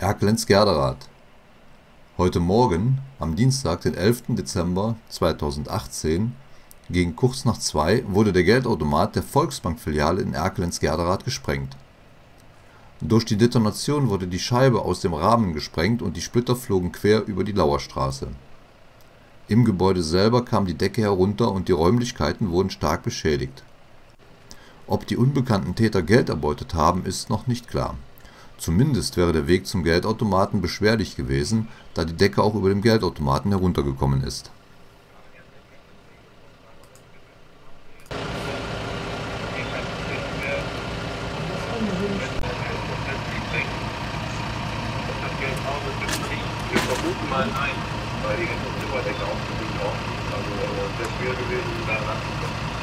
Erkelenz-Gerderath Heute Morgen, am Dienstag, den 11. Dezember 2018, gegen kurz nach zwei wurde der Geldautomat der Volksbank-Filiale in Erkelenz-Gerderath gesprengt. Durch die Detonation wurde die Scheibe aus dem Rahmen gesprengt und die Splitter flogen quer über die Lauerstraße. Im Gebäude selber kam die Decke herunter und die Räumlichkeiten wurden stark beschädigt. Ob die unbekannten Täter Geld erbeutet haben, ist noch nicht klar Zumindest wäre der Weg zum Geldautomaten beschwerlich gewesen, da die Decke auch über dem Geldautomaten heruntergekommen ist. Weil die ganze Zimmerdecke aufgelegt auch. Also das wäre gewesen, da ranzukommen.